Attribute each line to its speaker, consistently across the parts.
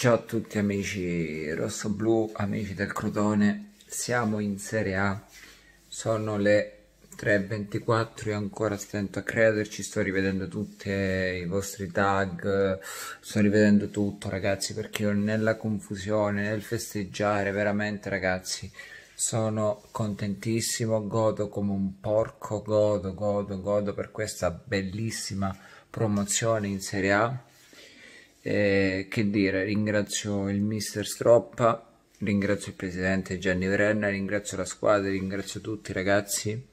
Speaker 1: Ciao a tutti amici rossoblu, amici del Crotone, siamo in Serie A, sono le 3.24 e ancora stento a crederci, sto rivedendo tutti i vostri tag, sto rivedendo tutto ragazzi perché io nella confusione, nel festeggiare, veramente ragazzi, sono contentissimo, godo come un porco, godo, godo, godo per questa bellissima promozione in Serie A eh, che dire, ringrazio il mister Stroppa, ringrazio il presidente Gianni Verena, ringrazio la squadra, ringrazio tutti i ragazzi,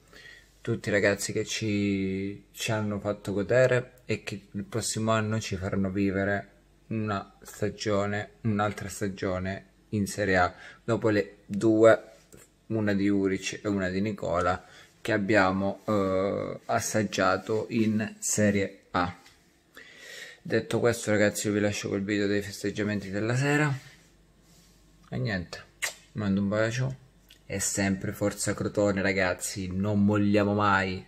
Speaker 1: tutti i ragazzi che ci, ci hanno fatto godere e che il prossimo anno ci faranno vivere una stagione, un'altra stagione in Serie A, dopo le due, una di Uric e una di Nicola, che abbiamo eh, assaggiato in Serie A. Detto questo ragazzi io vi lascio col video dei festeggiamenti della sera e niente, mando un bacio e sempre forza Crotone ragazzi, non molliamo mai.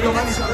Speaker 2: Gracias,